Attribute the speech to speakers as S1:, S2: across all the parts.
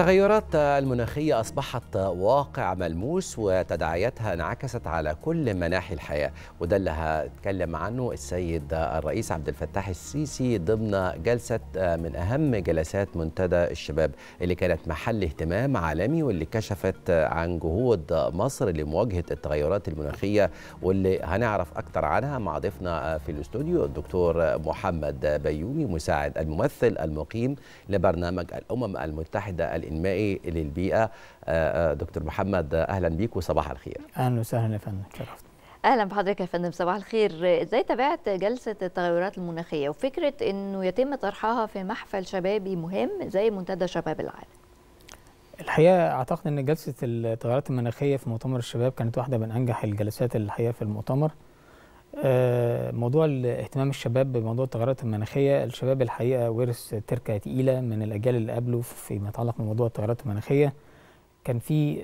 S1: التغيرات المناخية أصبحت واقع ملموس وتداعياتها انعكست على كل مناحي الحياة وده اللي هتكلم عنه السيد الرئيس عبد الفتاح السيسي ضمن جلسة من أهم جلسات منتدى الشباب اللي كانت محل اهتمام عالمي واللي كشفت عن جهود مصر لمواجهة التغيرات المناخية واللي هنعرف أكتر عنها مع ضيفنا في الاستوديو الدكتور محمد بيومي مساعد الممثل المقيم لبرنامج الأمم المتحدة الإنمائي للبيئة. دكتور محمد أهلا بيك وصباح الخير.
S2: أهلا وسهلا يا فندم شرفت.
S3: أهلا بحضرتك يا فندم صباح الخير. إزاي تابعت جلسة التغيرات المناخية وفكرة إنه يتم طرحها في محفل شبابي مهم زي منتدى شباب العالم؟
S2: الحقيقة أعتقد إن جلسة التغيرات المناخية في مؤتمر الشباب كانت واحدة من أنجح الجلسات الحقيقة في المؤتمر. موضوع اهتمام الشباب بموضوع التغيرات المناخية. الشباب الحقيقة ورث تركة تقيلة من الأجيال اللي قبله فيما يتعلق بموضوع التغيرات المناخية. كان في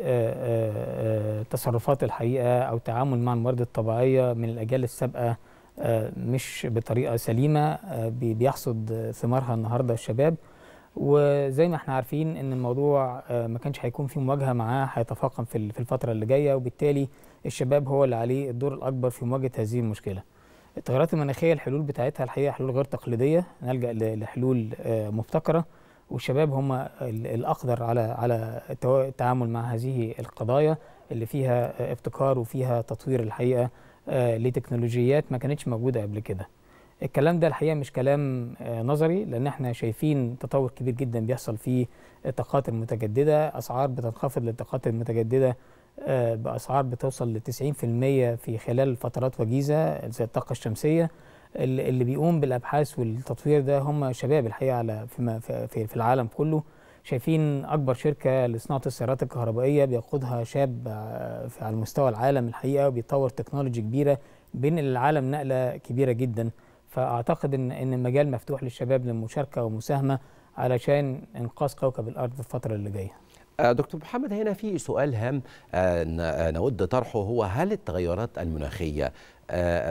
S2: تصرفات الحقيقة أو تعامل مع الموارد الطبيعية من الأجيال السابقة مش بطريقة سليمة بيحصد ثمارها النهارده الشباب. وزي ما إحنا عارفين إن الموضوع ما كانش هيكون في مواجهة معاه هيتفاقم في الفترة اللي جاية. وبالتالي الشباب هو اللي عليه الدور الأكبر في مواجهة هذه المشكلة. التغيرات المناخية الحلول بتاعتها الحقيقة حلول غير تقليدية نلجأ لحلول مبتكرة والشباب هم الأقدر على على التعامل مع هذه القضايا اللي فيها ابتكار وفيها تطوير الحقيقة لتكنولوجيات ما كانتش موجودة قبل كده. الكلام ده الحقيقة مش كلام نظري لأن إحنا شايفين تطور كبير جدا بيحصل في الطاقات المتجددة أسعار بتنخفض للطاقات المتجددة بأسعار بتوصل ل 90% في خلال فترات وجيزة زي الطاقة الشمسية. اللي بيقوم بالأبحاث والتطوير ده هم شباب الحقيقة على في في العالم كله. شايفين أكبر شركة لصناعة السيارات الكهربائية بيقودها شاب على مستوى العالم الحقيقة وبيطور تكنولوجي كبيرة بين العالم نقلة كبيرة جدا. فأعتقد ان إن المجال مفتوح للشباب للمشاركه والمساهمه علشان إنقاذ كوكب الأرض في الفترة اللي جاية.
S1: دكتور محمد هنا في سؤال هام نود طرحه هو هل التغيرات المناخية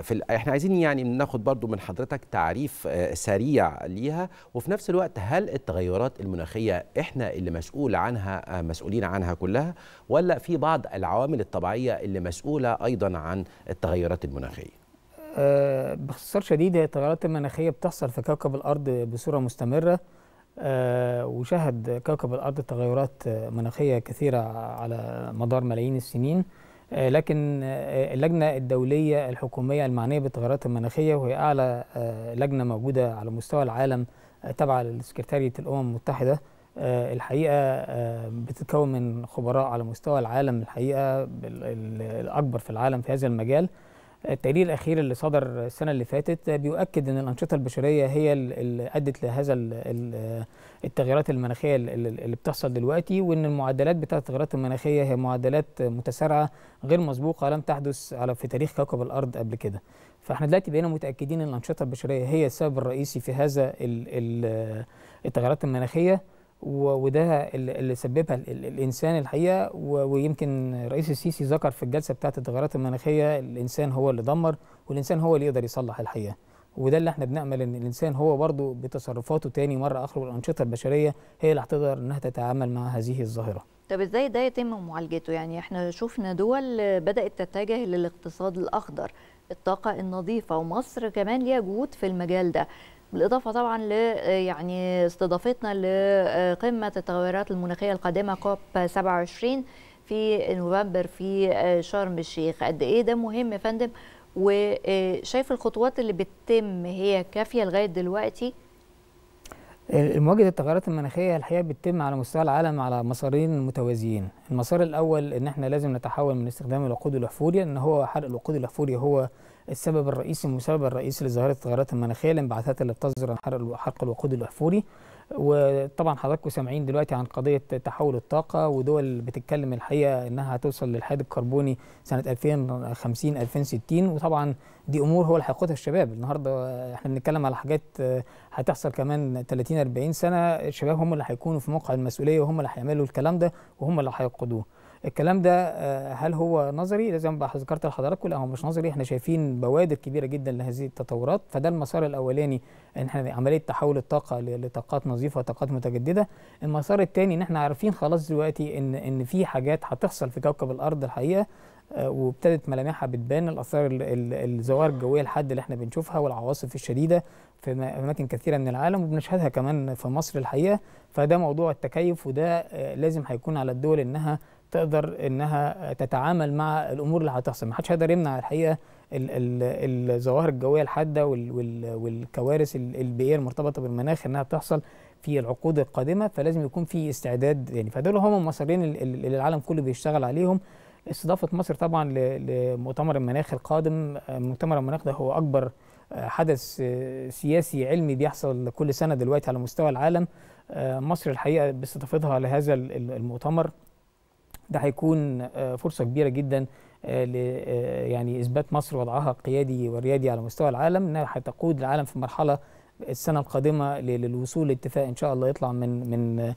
S1: في إحنا عايزين يعني ناخد برضو من حضرتك تعريف سريع ليها وفي نفس الوقت هل التغيرات المناخية إحنا اللي مسؤول عنها مسؤولين عنها كلها ولا في بعض العوامل الطبيعية اللي مسؤولة أيضا عن التغيرات
S2: المناخية؟ باختصار شديد التغيرات المناخية بتحصل في كوكب الأرض بصورة مستمرة. وشهد كوكب الأرض تغيرات مناخية كثيرة على مدار ملايين السنين. أه لكن اللجنة الدولية الحكومية المعنية بالتغيرات المناخية وهي أعلى لجنة موجودة على مستوى العالم تابعة لسكرتاريه الأمم المتحدة. الحقيقة بتتكون من خبراء على مستوى العالم الحقيقة الأكبر في العالم في هذا المجال. التقرير الأخير اللي صدر السنة اللي فاتت بيؤكد إن الأنشطة البشرية هي اللي أدت لهذا التغيرات المناخية اللي بتحصل دلوقتي وإن المعدلات بتاعة التغيرات المناخية هي معدلات متسارعة غير مسبوقة لم تحدث على في تاريخ كوكب الأرض قبل كده. فإحنا دلوقتي بقينا متأكدين إن الأنشطة البشرية هي السبب الرئيسي في هذا التغيرات المناخية. وده اللي سببها الإنسان الحقيقة ويمكن رئيس السيسي ذكر في الجلسة بتاعة التغيرات المناخية الإنسان هو اللي دمر والإنسان هو اللي يقدر يصلح الحقيقة وده اللي إحنا بنأمل إن الإنسان هو برضه بتصرفاته تاني مرة أخرى والانشطه البشرية هي اللي هتقدر إنها تتعامل مع هذه الظاهرة.
S3: طب إزاي ده يتم معالجته؟ يعني إحنا شفنا دول بدأت تتجه للاقتصاد الأخضر، الطاقة النظيفة ومصر كمان ليها جهود في المجال ده. بالإضافة طبعا ل يعني استضافتنا لقمة التغيرات المناخية القادمة كوب 27 في نوفمبر في شرم الشيخ. قد إيه ده مهم يا فندم؟ وشايف الخطوات اللي بتتم هي كافية لغاية دلوقتي؟
S2: مواجهه التغيرات المناخية الحقيقة بتتم على مستوى العالم على مسارين متوازيين. المسار الأول إن إحنا لازم نتحول من استخدام الوقود الاحفوري إن هو حرق الوقود الاحفوري هو السبب الرئيسي والمسبب الرئيسي لظاهرة التغيرات المناخية الانبعاثات اللي بتصدر عن حرق الوقود الاحفوري وطبعا حضراتكم سامعين دلوقتي عن قضية تحول الطاقة ودول بتتكلم الحقيقة إنها هتوصل للحاد الكربوني سنة 2050 2060 وطبعا دي أمور هو اللي هياخدها الشباب. النهارده إحنا بنتكلم على حاجات هتحصل كمان 30 40 سنة. الشباب هم اللي هيكونوا في موقع المسؤولية وهم اللي هيعملوا الكلام ده وهم اللي هيقودوه. الكلام ده هل هو نظري؟ زي ما ذكرت لحضراتكم لا هو مش نظري إحنا شايفين بوادر كبيرة جدا لهذه التطورات. فده المسار الأولاني إن إحنا عملية تحول الطاقة لطاقات نظيفة وطاقات متجددة. المسار الثاني إن إحنا عارفين خلاص دلوقتي ان إن في حاجات هتحصل في كوكب الأرض الحقيقة وابتدت ملامحها بتبان. الآثار الظواهر الجوية الحادة اللي إحنا بنشوفها والعواصف الشديدة في أماكن كثيرة من العالم وبنشهدها كمان في مصر الحقيقة. فده موضوع التكيف وده لازم هيكون على الدول إنها تقدر إنها تتعامل مع الأمور اللي هتحصل. ما حدش هيقدر يمنع الحقيقة الظواهر الجوية الحادة والكوارث البيئية المرتبطة بالمناخ إنها بتحصل في العقود القادمة فلازم يكون في استعداد يعني. فدول هم المسارين اللي العالم كله بيشتغل عليهم. استضافة مصر طبعا لمؤتمر المناخ القادم. مؤتمر المناخ ده هو أكبر حدث سياسي علمي بيحصل كل سنة دلوقتي على مستوى العالم. مصر الحقيقة باستضافتها لهذا المؤتمر. ده هيكون فرصة كبيرة جدا يعني إثبات مصر وضعها قيادي وريادي على مستوى العالم إنها هتقود العالم في مرحلة السنة القادمة للوصول لاتفاق إن شاء الله يطلع من من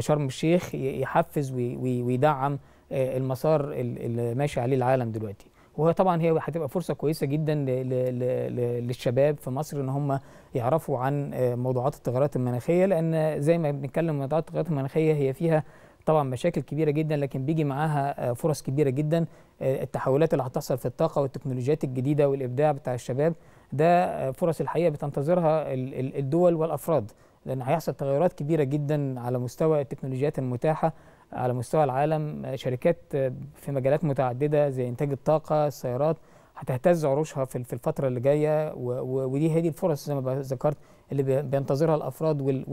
S2: شرم الشيخ يحفز ويدعم المسار اللي ماشي عليه العالم دلوقتي. وهو طبعا هي هتبقى فرصة كويسة جدا للشباب في مصر إن هم يعرفوا عن موضوعات التغيرات المناخية لأن زي ما بنتكلم موضوعات التغيرات المناخية هي فيها طبعا مشاكل كبيرة جدا لكن بيجي معاها فرص كبيرة جدا التحولات اللي هتحصل في الطاقة والتكنولوجيات الجديدة والإبداع بتاع الشباب. ده فرص الحقيقة بتنتظرها الدول والأفراد لأن هيحصل تغيرات كبيرة جدا على مستوى التكنولوجيات المتاحة على مستوى العالم. شركات في مجالات متعددة زي إنتاج الطاقة السيارات هتهتز عروشها في الفترة اللي جاية ودي دي الفرص زي ما ذكرت اللي بينتظرها الأفراد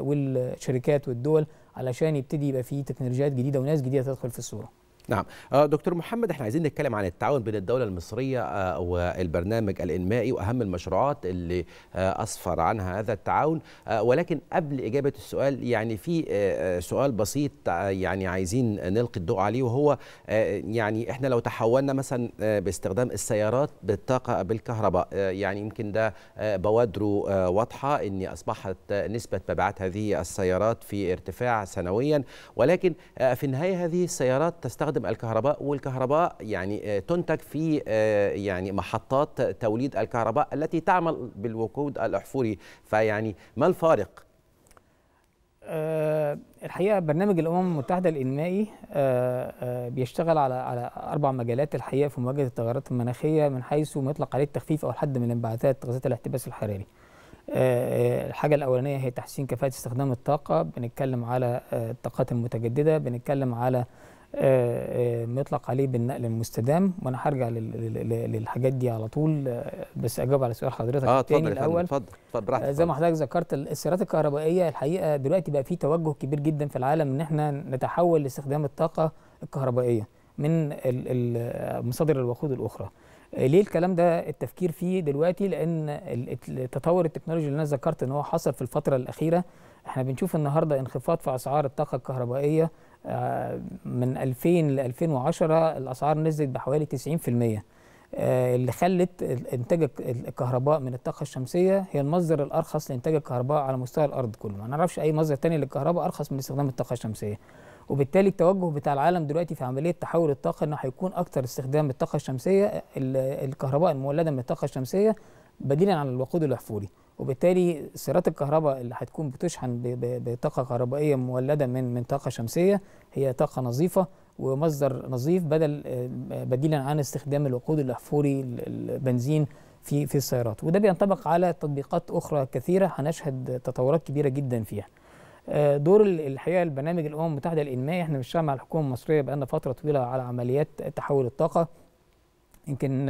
S2: والشركات والدول. علشان يبتدي يبقى في تكنولوجيات جديدة وناس جديدة تدخل في الصورة.
S1: نعم. دكتور محمد إحنا عايزين نتكلم عن التعاون بين الدولة المصرية والبرنامج الإنمائي وأهم المشروعات اللي أسفر عنها هذا التعاون. ولكن قبل إجابة السؤال يعني في سؤال بسيط يعني عايزين نلقي الضوء عليه وهو يعني إحنا لو تحولنا مثلا باستخدام السيارات بالطاقة بالكهرباء يعني يمكن ده بوادره واضحة ان أصبحت نسبة مبيعات هذه السيارات في ارتفاع سنويا. ولكن في النهاية هذه السيارات تستخدم تستخدم الكهرباء والكهرباء يعني تنتج في يعني محطات توليد الكهرباء التي تعمل بالوقود الأحفوري فيعني ما الفارق؟
S2: أه الحقيقة برنامج الأمم المتحدة الإنمائي بيشتغل على على أربع مجالات الحقيقة في مواجهة التغيرات المناخية من حيث ما يطلق عليه التخفيف أو الحد من انبعاثات غازات الاحتباس الحراري. الحاجة الأولانية هي تحسين كفاءة استخدام الطاقة بنتكلم على الطاقات المتجددة بنتكلم على ما يطلق عليه بالنقل المستدام وأنا هرجع للحاجات دي على طول. بس أجاوب على سؤال حضرتك
S1: آه
S2: الثاني
S1: الأول. اتفضل اتفضل
S2: زي ما حضرتك ذكرت السيارات الكهربائية الحقيقة دلوقتي بقى في توجه كبير جدا في العالم إن إحنا نتحول لاستخدام الطاقة الكهربائية من مصادر الوقود الأخرى. ليه الكلام ده التفكير فيه دلوقتي؟ لأن التطور التكنولوجي اللي أنا ذكرت إن هو حصل في الفترة الأخيرة إحنا بنشوف النهارده انخفاض في أسعار الطاقة الكهربائية من 2000 ل 2010 الأسعار نزلت بحوالي 90% اللي خلت إنتاج الكهرباء من الطاقة الشمسية هي المصدر الأرخص لإنتاج الكهرباء على مستوى الأرض كله. ما نعرفش أي مصدر تاني للكهرباء أرخص من استخدام الطاقة الشمسية. وبالتالي التوجه بتاع العالم دلوقتي في عملية تحول الطاقة إنه هيكون أكثر استخدام الطاقة الشمسية الكهرباء المولدة من الطاقة الشمسية بديلا عن الوقود الأحفوري. وبالتالي سيارات الكهرباء اللي هتكون بتشحن بطاقة كهربائية مولدة من من طاقة شمسية هي طاقة نظيفة ومصدر نظيف بدل بديلا عن استخدام الوقود الأحفوري البنزين في في السيارات. وده بينطبق على تطبيقات أخرى كثيرة هنشهد تطورات كبيرة جدا فيها. دور الحقيقة البرنامج الأمم المتحدة الإنمائي إحنا بنشتغل مع الحكومة المصرية بقالنا فترة طويلة على عمليات تحول الطاقة. يمكن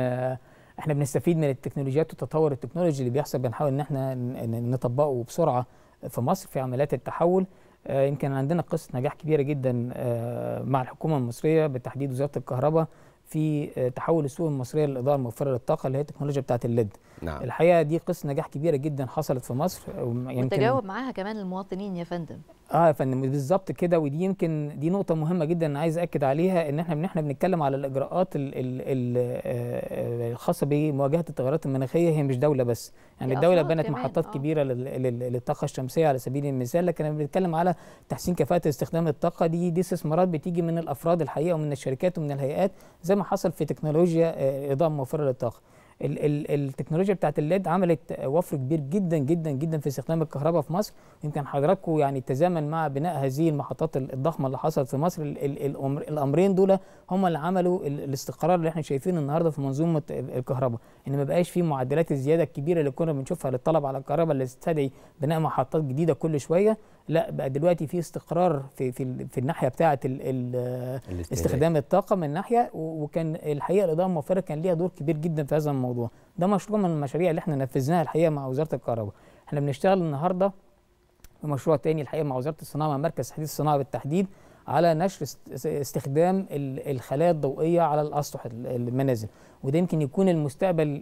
S2: إحنا بنستفيد من التكنولوجيات والتطور التكنولوجي اللي بيحصل بنحاول إن إحنا نطبقه بسرعة في مصر في عمليات التحول. يمكن عندنا قصة نجاح كبيرة جدا مع الحكومة المصرية بالتحديد وزارة الكهرباء. في تحول السوق المصرية للاضاءه الموفرة للطاقة اللي هي التكنولوجيا بتاعه الليد.
S1: نعم.
S2: الحقيقة دي قصة نجاح كبيرة جدا حصلت في مصر
S3: وتجاوب معاها كمان المواطنين يا فندم.
S2: آه يا فندم بالظبط كده ودي يمكن دي نقطة مهمة جدا أنا عايز اكد عليها إن إحنا إحنا بنتكلم على الإجراءات ال ال ال الخاصه بمواجهة التغيرات المناخية هي مش دولة بس. يعني الدولة بنت محطات آه. كبيرة للطاقة الشمسية على سبيل المثال لكن بنتكلم على تحسين كفاءة استخدام الطاقة دي دي استثمارات بتيجي من الأفراد الحقيقة ومن الشركات ومن الهيئات. زي ما حصل في تكنولوجيا إضاءة موفرة للطاقة. ال ال التكنولوجيا بتاعت الليد عملت وفر كبير جدا جدا جدا في استخدام الكهرباء في مصر. يمكن حضراتكم يعني تزامن مع بناء هذه المحطات الضخمة اللي حصلت في مصر الأمرين دول هم اللي عملوا الاستقرار اللي إحنا شايفينه النهارده في منظومة الكهرباء. إن ما بقاش في معدلات الزيادة الكبيرة اللي كنا بنشوفها للطلب على الكهرباء اللي تستدعي بناء محطات جديدة كل شوية لا بقى دلوقتي في استقرار في في, في الناحية بتاعة استخدام الطاقة من ناحية وكان الحقيقة الاضاءه الموفرة كان ليها دور كبير جدا في هذا الموضوع. ده مشروع من المشاريع اللي إحنا نفذناها الحقيقة مع وزارة الكهرباء. إحنا بنشتغل النهارده في مشروع تاني الحقيقة مع وزارة الصناعة مع مركز تحديث الصناعة بالتحديد. على نشر استخدام الخلايا الضوئية على الأسطح المنازل. وده يمكن يكون المستقبل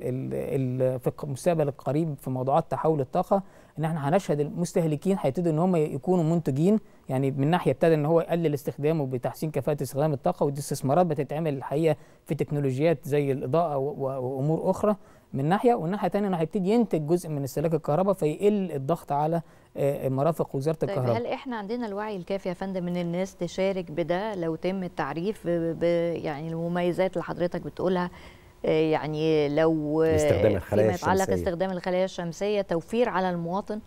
S2: في المستقبل القريب في موضوعات تحول الطاقة إن إحنا هنشهد المستهلكين هيبتدوا إن هم يكونوا منتجين يعني من ناحية ابتدى إن هو يقلل استخدامه بتحسين كفاءة استخدام الطاقة ودي استثمارات بتتعمل الحقيقة في تكنولوجيات زي الإضاءة وأمور أخرى. من ناحية والناحيه الثانية إنه هيبتدي ينتج جزء من استهلاك الكهرباء فيقل الضغط على مرافق وزارة
S3: طيب
S2: الكهرباء.
S3: هل إحنا عندنا الوعي الكافي يا فندم إن الناس تشارك بده؟ لو تم التعريف ب يعني المميزات اللي حضرتك بتقولها يعني لو
S1: استخدام الخلايا
S3: فيما يتعلق استخدام الخلايا الشمسية توفير على المواطن؟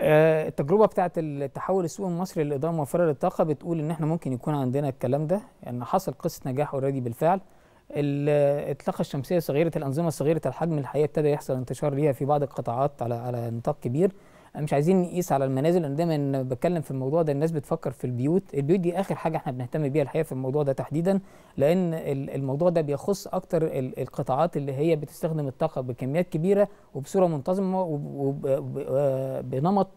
S2: التجربة بتاعه التحول السوق المصري للاضاءه الموفره للطاقة بتقول إن إحنا ممكن يكون عندنا الكلام ده يعني حصل قصة نجاح اوريدي بالفعل. الطاقه الشمسية صغيرة الأنظمة صغيره الحجم الحقيقة ابتدى يحصل انتشار ليها في بعض القطاعات على على نطاق كبير. مش عايزين نقيس على المنازل أنا دايما بتكلم في الموضوع ده الناس بتفكر في البيوت. البيوت دي آخر حاجة إحنا بنهتم بيها الحقيقة في الموضوع ده تحديدا لأن الموضوع ده بيخص أكتر القطاعات اللي هي بتستخدم الطاقة بكميات كبيرة وبصورة منتظمة وبنمط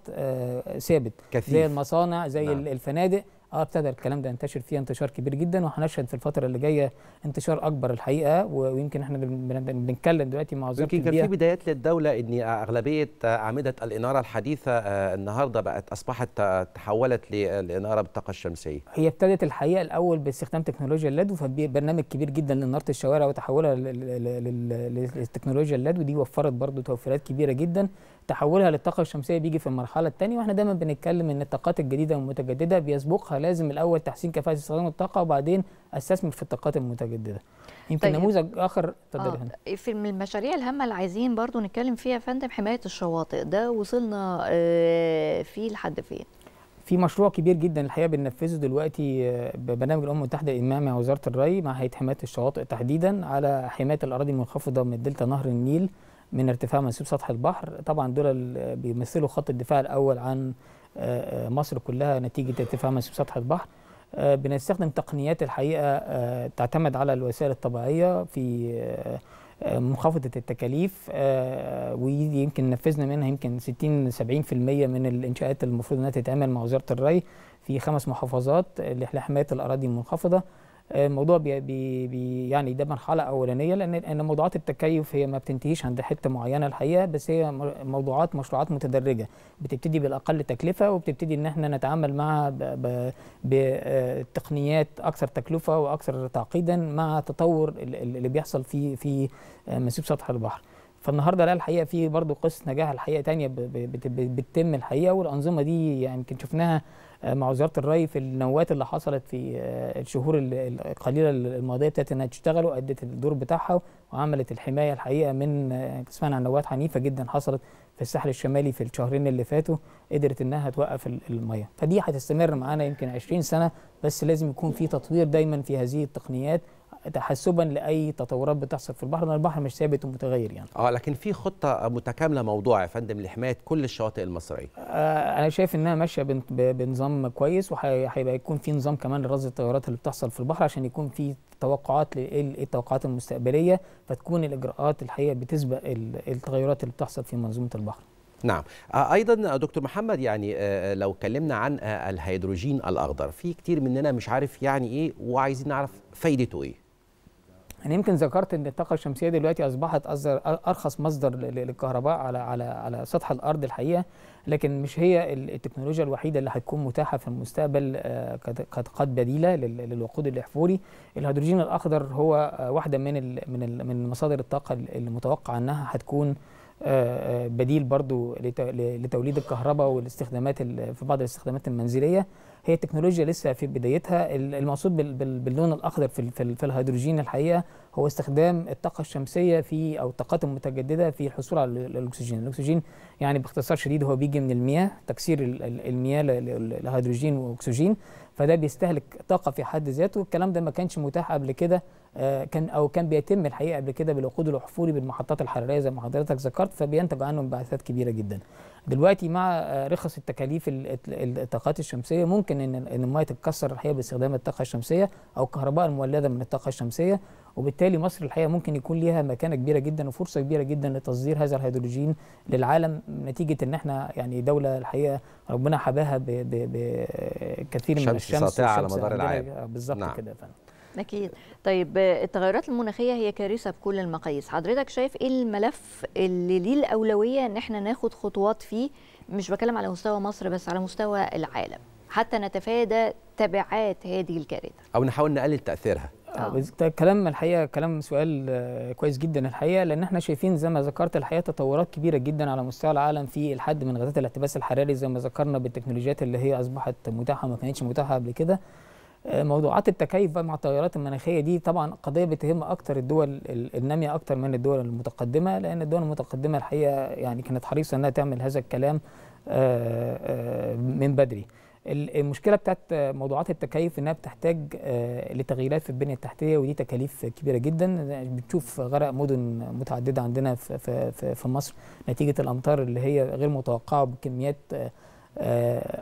S2: ثابت. زي المصانع زي نعم. الفنادق. آه ابتدى الكلام ده ينتشر فيها انتشار كبير جدا وهنشهد في الفترة اللي جاية انتشار أكبر الحقيقة ويمكن إحنا بنتكلم دلوقتي مع وزاره
S1: يمكن كان في بدايات للدولة إن أغلبية أعمدة الإنارة الحديثة النهارده بقت أصبحت تحولت للاناره بالطاقة الشمسية.
S2: هي ابتدت الحقيقة الأول باستخدام تكنولوجيا ال LED وفي برنامج كبير جدا لإنارة الشوارع وتحولها للتكنولوجيا ال LED ودي وفرت برضه توفيرات كبيرة جدا. تحولها للطاقة الشمسية بيجي في المرحلة الثانية وإحنا دايما بنتكلم إن الطاقات الجديدة والمتجددة بيسبقها. لازم الأول تحسين كفاءة استخدام الطاقة وبعدين أستثمر في الطاقات المتجددة. يمكن طيب. نموذج آخر
S3: اتفضلي آه. في المشاريع الهامة اللي عايزين برضو نتكلم فيها يا فندم حماية الشواطئ. ده وصلنا آه فيه لحد فين؟
S2: في مشروع كبير جدا الحقيقة بننفذه دلوقتي ببرنامج الأمم المتحدة الامام مع وزارة الري مع هيئة حماية الشواطئ تحديدا على حماية الأراضي المنخفضة من دلتا نهر النيل. من ارتفاع منسوب سطح البحر. طبعا دول بيمثلوا خط الدفاع الأول عن مصر كلها نتيجة ارتفاع منسوب سطح البحر. بنستخدم تقنيات الحقيقة تعتمد على الوسائل الطبيعية في منخفضه التكاليف ويمكن نفذنا منها يمكن 60 70% من الإنشاءات المفروض إنها تتعمل مع وزارة الري في خمس محافظات لحمايه الأراضي المنخفضة. الموضوع بي بي يعني ده مرحلة أولانية لأن ان موضوعات التكيف هي ما بتنتهيش عند حتة معينة الحقيقة بس هي موضوعات مشروعات متدرجة بتبتدي بالأقل تكلفة وبتبتدي إن إحنا نتعامل مع بتقنيات أكثر تكلفة وأكثر تعقيدا مع تطور اللي بيحصل في في منسوب سطح البحر. فالنهاردة لا الحقيقة في برضه قصة نجاح الحقيقة تانية بتتم الحقيقة والأنظمة دي يعني يمكن شفناها مع وزارة الري في النوات اللي حصلت في الشهور القليلة الماضية ابتدت إنها تشتغل وأدت الدور بتاعها وعملت الحماية الحقيقة من سمعنا عن نوات عنيفه جدا حصلت في الساحل الشمالي في الشهرين اللي فاتوا قدرت إنها توقف المية. فدي هتستمر معانا يمكن 20 سنة بس لازم يكون في تطوير دايما في هذه التقنيات تحسبا لأي تطورات بتحصل في البحر لأن البحر مش ثابت ومتغير يعني.
S1: آه لكن في خطة متكاملة موضوع يا فندم لحماية كل الشواطئ المصرية.
S2: آه أنا شايف إنها ماشية بنظام كويس وهيبقى يكون في نظام كمان لرصد التغيرات اللي بتحصل في البحر عشان يكون في توقعات للتوقعات المستقبلية فتكون الإجراءات الحقيقة بتسبق التغيرات اللي بتحصل في منظومة البحر.
S1: نعم. أيضا دكتور محمد يعني لو اتكلمنا عن الهيدروجين الأخضر في كتير مننا مش عارف يعني إيه وعايزين نعرف فايدته إيه؟
S2: أنا يمكن ذكرت إن الطاقة الشمسية دلوقتي أصبحت أرخص مصدر للكهرباء على على على سطح الأرض الحقيقة لكن مش هي التكنولوجيا الوحيدة اللي هتكون متاحة في المستقبل كطاقات بديلة للوقود الأحفوري. الهيدروجين الأخضر هو واحدة من من من مصادر الطاقة المتوقع إنها هتكون بديل برضو لتوليد الكهرباء والاستخدامات في بعض الاستخدامات المنزلية. هي تكنولوجيا لسه في بدايتها. المقصود باللون الأخضر في, في, في الهيدروجين الحقيقة هو استخدام الطاقة الشمسية في أو الطاقات المتجددة في الحصول على الأكسجين. الأكسجين يعني باختصار شديد هو بيجي من المياه تكسير المياه لهيدروجين وأكسجين. فده بيستهلك طاقة في حد ذاته الكلام ده ما كانش متاح قبل كده كان أو كان بيتم الحقيقة قبل كده بالوقود الأحفوري بالمحطات الحرارية زي ما حضرتك ذكرت فبينتج عنه انبعاثات كبيرة جدا. دلوقتي مع رخص التكاليف الطاقات الشمسية ممكن إن إن المية تتكسر الحقيقة باستخدام الطاقة الشمسية أو الكهرباء المولدة من الطاقة الشمسية وبالتالي مصر الحقيقة ممكن يكون ليها مكانة كبيرة جدا وفرصة كبيرة جدا لتصدير هذا الهيدروجين للعالم نتيجة إن إحنا يعني دولة الحقيقة ربنا حباها بكثير من الشمس
S1: ساطعة على مدار العالم.
S2: بالظبط نعم. كده يا فندم.
S3: أكيد. طيب التغيرات المناخية هي كارثة بكل المقاييس. حضرتك شايف إيه الملف اللي ليه الأولوية إن إحنا ناخد خطوات فيه؟ مش بكلم على مستوى مصر بس على مستوى العالم. حتى نتفادى تبعات هذه الكارثة.
S1: أو نحاول نقلل تأثيرها.
S2: آه. كلام الحقيقة كلام سؤال كويس جدا الحقيقة لأن إحنا شايفين زي ما ذكرت الحقيقة تطورات كبيرة جدا على مستوى العالم في الحد من غازات الاحتباس الحراري زي ما ذكرنا بالتكنولوجيات اللي هي أصبحت متاحة وما كانتش متاحة قبل كده موضوعات التكيف مع التغيرات المناخية دي طبعا قضية بتهم أكتر الدول النامية أكتر من الدول المتقدمة لأن الدول المتقدمة الحقيقة يعني كانت حريصة إنها تعمل هذا الكلام من بدري المشكلة بتاعت موضوعات التكيف إنها بتحتاج لتغييرات في البنية التحتية ودي تكاليف كبيرة جدا. بتشوف غرق مدن متعددة عندنا في, في, في مصر نتيجة الأمطار اللي هي غير متوقعة بكميات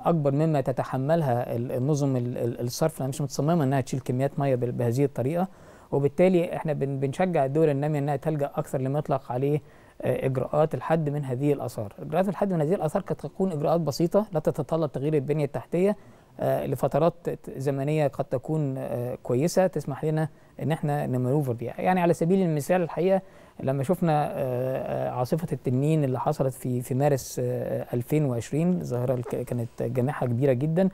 S2: أكبر مما تتحملها النظم الصرف مش متصممة إنها تشيل كميات مية بهذه الطريقة. وبالتالي إحنا بنشجع الدول النامية إنها تلجأ أكثر لما يطلق عليه إجراءات الحد من هذه الآثار. إجراءات الحد من هذه الآثار قد تكون إجراءات بسيطة لا تتطلب تغيير البنية التحتية لفترات زمنية قد تكون كويسة تسمح لنا إن إحنا نمانوفر بيها. يعني على سبيل المثال الحقيقة لما شفنا عاصفة التنين اللي حصلت في في مارس 2020 ظاهرة كانت جامحة كبيرة جدا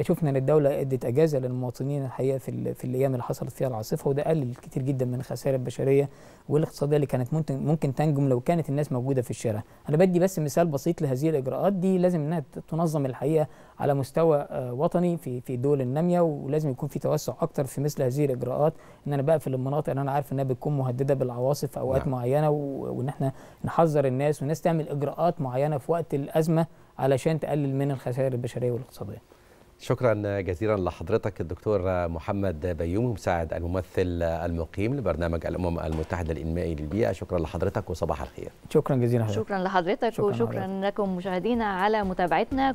S2: شفنا إن الدولة أدت أجازة للمواطنين الحقيقة في في الأيام اللي حصلت فيها العاصفة وده قلل كتير جدا من الخسائر البشرية والاقتصادية اللي كانت ممكن ممكن تنجم لو كانت الناس موجودة في الشارع. أنا بدي بس مثال بسيط لهذه الإجراءات دي لازم إنها تنظم الحقيقة على مستوى وطني في في الدول النامية ولازم يكون في توسع أكتر في مثل هذه الإجراءات إن أنا بقفل المناطق اللي أنا عارف إنها بتكون مهددة بالعواصف في أوقات نعم. معينة وإن إحنا نحذر الناس والناس تعمل إجراءات معينة في وقت الأزمة علشان تقلل من الخسائر البشرية والاقتصادية.
S1: شكرا جزيلا لحضرتك الدكتور محمد بيومي مساعد الممثل المقيم لبرنامج الأمم المتحدة الانمائي للبيئة. شكرا لحضرتك وصباح الخير.
S2: شكرا جزيلا
S3: شكرا لحضرتك شكرا وشكرا لكم مشاهدينا على متابعتنا.